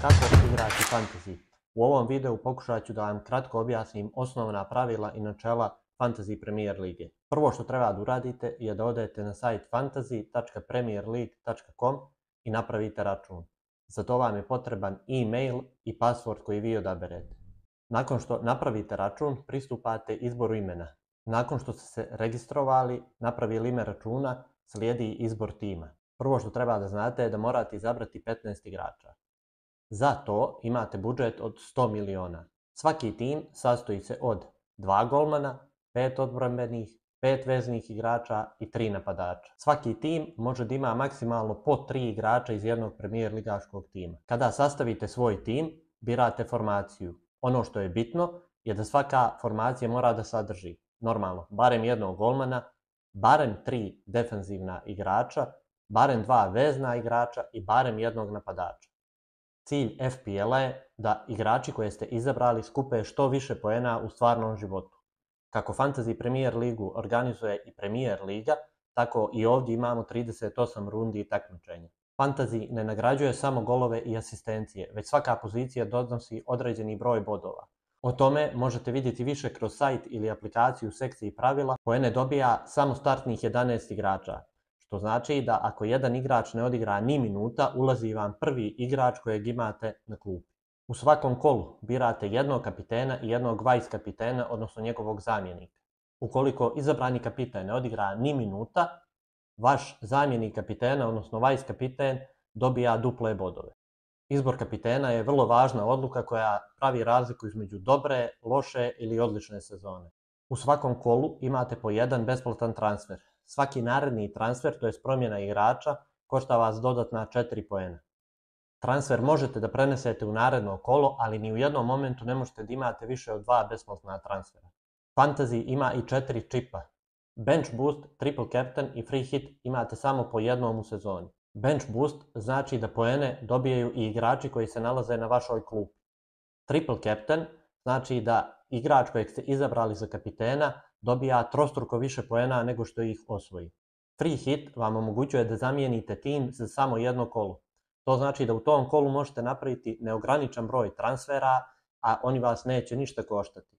Fantasy. U ovom videu pokušat ću da vam kratko objasnim osnovna pravila i načela Fantasy Premier Lige. Prvo što treba da uradite je da odete na sajt fantasy.premierleague.com i napravite račun. Za to vam je potreban e-mail i password koji vi odaberete. Nakon što napravite račun, pristupate izboru imena. Nakon što ste se registrovali, napravili ime računa, slijedi izbor tima. Prvo što treba da znate je da morate izabrati 15 igrača. Za to imate budžet od 100 miliona. Svaki tim sastoji se od dva golmana, pet odbranbenih, pet veznih igrača i tri napadača. Svaki tim može da ima maksimalno po tri igrača iz jednog premijer ligaškog tima. Kada sastavite svoj tim, birate formaciju. Ono što je bitno je da svaka formacija mora da sadrži normalno barem jednog golmana, barem tri defenzivna igrača, barem dva vezna igrača i barem jednog napadača. Cilj FPL-a je da igrači koje ste izabrali skupe što više poena u stvarnom životu. Kako Fantasy Premier ligu organizuje i Premier liga, tako i ovdje imamo 38 rundi takmičenja. Fantasy ne nagrađuje samo golove i asistencije, već svaka pozicija donosi određeni broj bodova. O tome možete vidjeti više kroz sajt ili aplikaciju u sekciji pravila, poene dobija samo startnih 11 igrača, što znači da ako jedan igrač ne odigra ni minuta, ulazi vam prvi igrač kojeg imate na klupi. U svakom kolu birate jednog kapitena i jednog vice kapitena, odnosno njegovog zamjenika. Ukoliko izabrani kapiten ne odigra ni minuta, vaš zamjenik kapitena, odnosno vice kapiten, dobija duple bodove. Izbor kapitena je vrlo važna odluka koja pravi razliku između dobre, loše ili odlične sezone. U svakom kolu imate po jedan besplatan transfer. Svaki naredni transfer, to je promjena igrača, košta vas dodatna 4 poena. Transfer možete da prenesete u naredno kolo, ali ni u jednom momentu ne možete da imate više od dva besplatna transfera. Fantasy ima i četiri čipa. Bench Boost, Triple Captain i Free Hit imate samo po jednom u sezoni. Bench Boost znači da poene dobijaju i igrači koji se nalaze na vašoj klupi. Triple Captain znači da igrač kojeg ste izabrali za kapitena dobija trostruko više poena nego što ih osvoji. Free hit vam omogućuje da zamijenite tim za samo jedno kolo. To znači da u tom kolu možete napraviti neograničan broj transfera, a oni vas neće ništa koštati.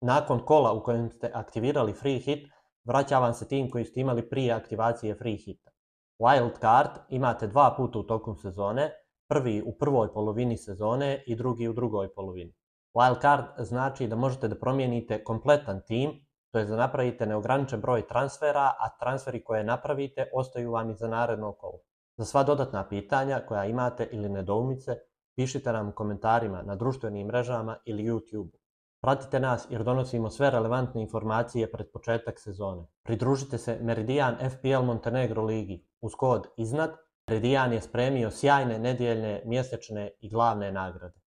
Nakon kola u kojem ste aktivirali free hit, vraća vam se tim koji ste imali prije aktivacije free hita. Wild card imate dva puta u tokom sezone, prvi u prvoj polovini sezone i drugi u drugoj polovini. Wild card znači da možete da promijenite kompletan tim to je da napravite neograničen broj transfera, a transferi koje napravite ostaju vam i za naredno kolo. Za sva dodatna pitanja koja imate ili nedoumice, pišite nam u komentarima na društvenim mrežama ili YouTube. Pratite nas jer donosimo sve relevantne informacije pred početak sezone. Pridružite se Meridian FPL Montenegro ligi. Uz kod iznad, Meridian je spremio sjajne nedjeljne, mjesečne i glavne nagrade.